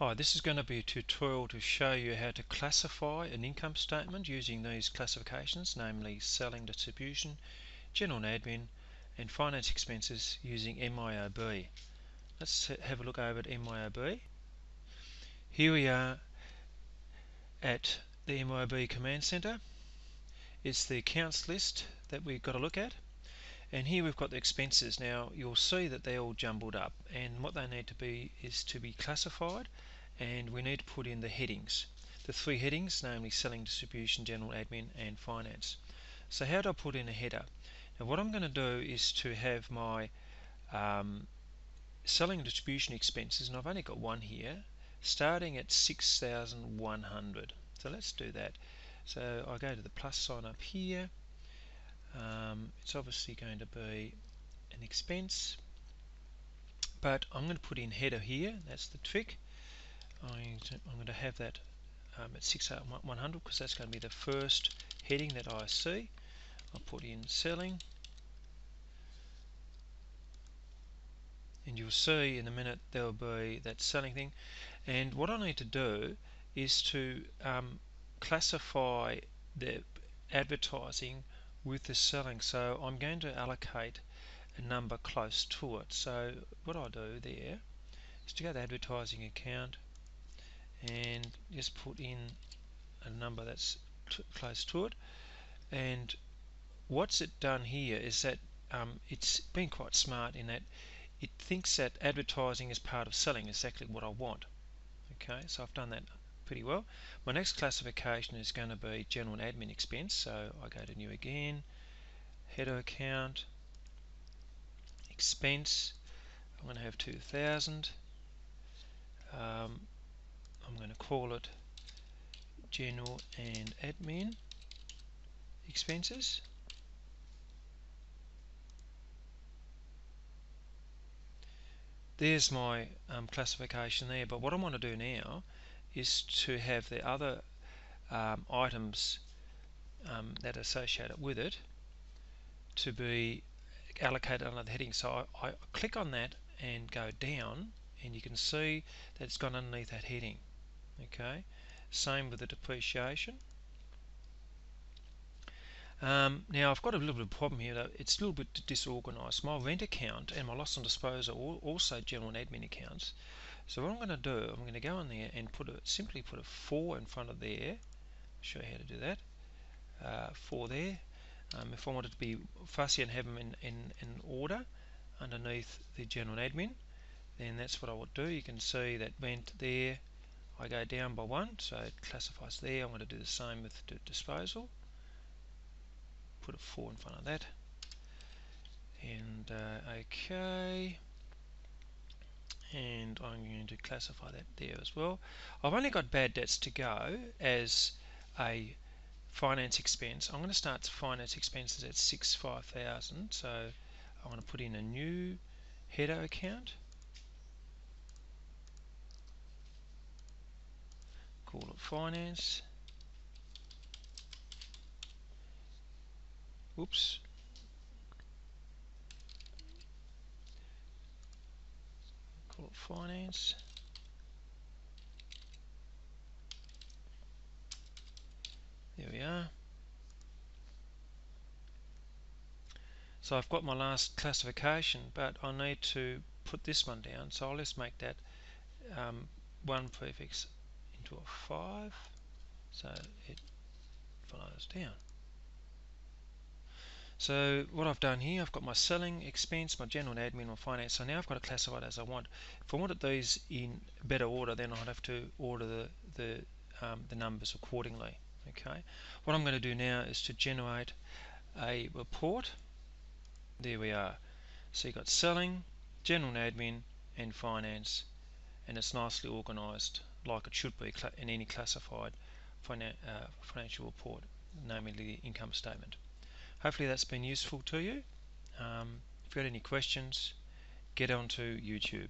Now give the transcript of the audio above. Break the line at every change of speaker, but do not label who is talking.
Hi, this is going to be a tutorial to show you how to classify an income statement using these classifications, namely selling distribution, general and admin, and finance expenses using MYOB. Let's have a look over at MYOB. Here we are at the MYOB Command Center. It's the accounts list that we've got to look at. And here we've got the expenses. Now you'll see that they're all jumbled up and what they need to be is to be classified and we need to put in the headings. The three headings, namely selling, distribution, general admin and finance. So how do I put in a header? Now what I'm going to do is to have my um, selling and distribution expenses, and I've only got one here, starting at 6,100. So let's do that. So I go to the plus sign up here. It's obviously going to be an expense, but I'm going to put in header here. That's the trick. I'm going to have that um, at 6,100 because that's going to be the first heading that I see. I'll put in selling and you'll see in a minute there'll be that selling thing and what I need to do is to um, classify the advertising with the selling so I'm going to allocate a number close to it. So what I do there is to go to the advertising account and just put in a number that's close to it. And what's it done here is that um, it's been quite smart in that it thinks that advertising is part of selling exactly what I want. Okay so I've done that pretty well. My next classification is going to be general and admin expense so I go to new again. Header account expense I'm going to have 2000 um, I'm going to call it general and admin expenses. There's my um, classification there but what I want to do now is to have the other um, items um, that are associated with it to be allocated under the heading. So I, I click on that and go down and you can see that it's gone underneath that heading. Okay? Same with the depreciation. Um, now I've got a little bit of problem here that it's a little bit disorganized. My rent account and my loss on disposal are also general and admin accounts so what I'm going to do I'm going to go in there and put a simply put a 4 in front of there. Show you how to do that. Uh, 4 there. Um, if I wanted to be fussy and have them in, in, in order underneath the general admin then that's what I would do. You can see that went there. I go down by one so it classifies there. I'm going to do the same with the disposal. Put a 4 in front of that. And uh, okay and I'm going to classify that there as well. I've only got bad debts to go as a finance expense. I'm going to start finance expenses at 65000 so I'm going to put in a new header account. Call it finance. Oops finance. There we are. So I've got my last classification but I need to put this one down. So I'll just make that um, one prefix into a 5 so it follows down so what I've done here I've got my selling expense my general and admin my finance. So now I've got to classify it as I want. If I wanted these in better order then I'd have to order the the, um, the numbers accordingly okay? What I'm going to do now is to generate a report. There we are. So you've got selling general and admin and finance and it's nicely organized like it should be in any classified uh, financial report, namely the income statement. Hopefully that's been useful to you. Um, if you have got any questions, get onto YouTube.